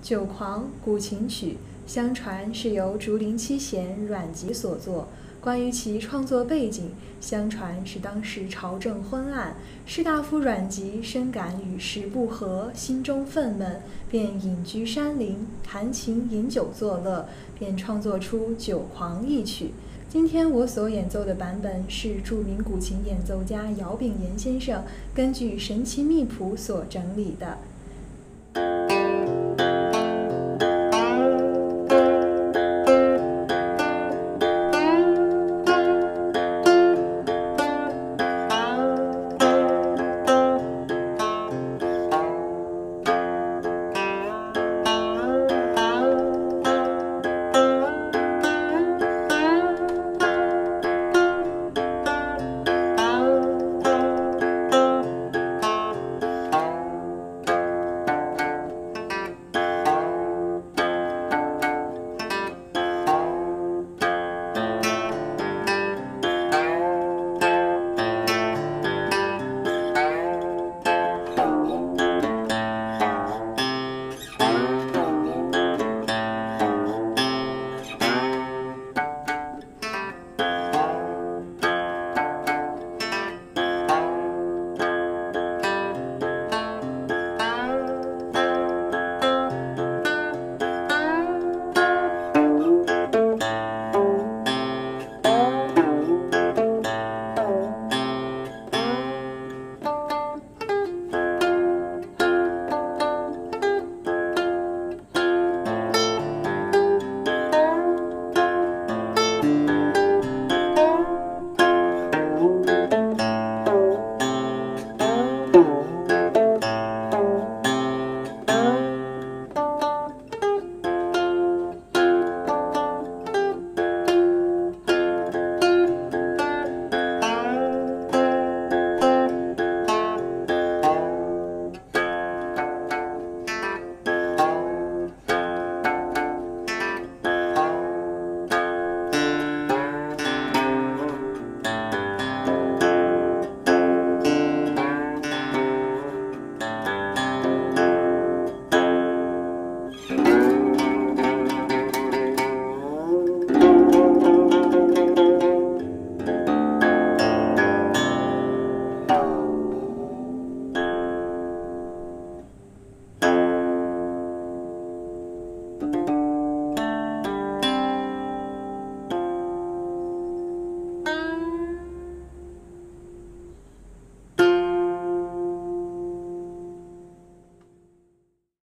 酒狂古琴曲，相传是由竹林七贤阮籍所作。关于其创作背景，相传是当时朝政昏暗，士大夫阮籍深感与时不合，心中愤懑，便隐居山林，弹琴饮酒作乐，便创作出《酒狂》一曲。今天我所演奏的版本是著名古琴演奏家姚炳炎先生根据《神奇秘谱》所整理的。